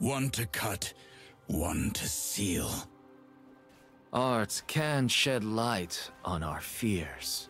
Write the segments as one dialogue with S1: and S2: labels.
S1: One to cut, one to seal.
S2: Art can shed light on our fears.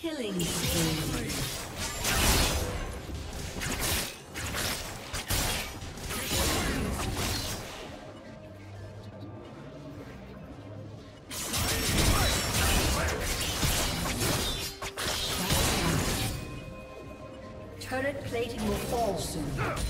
S3: Killing. Turret plating will fall soon.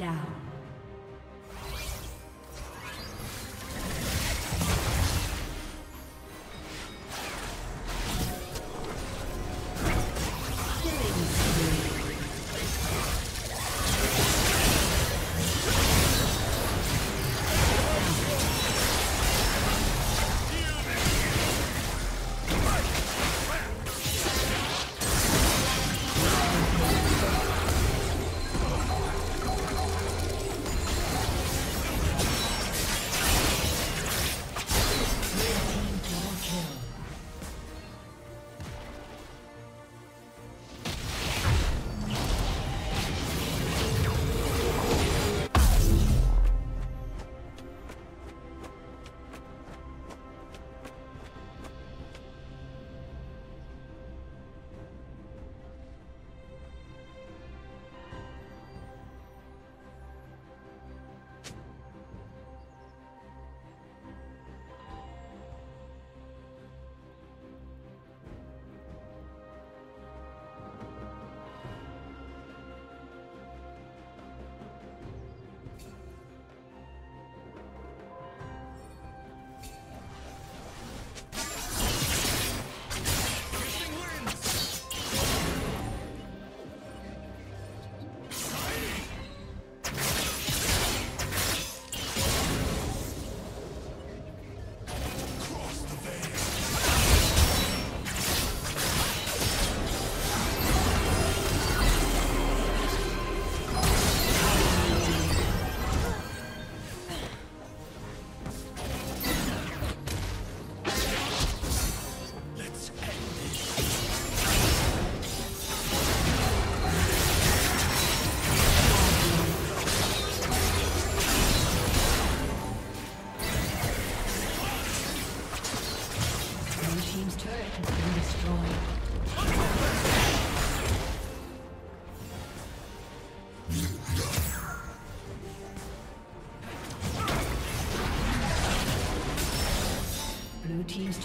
S3: down.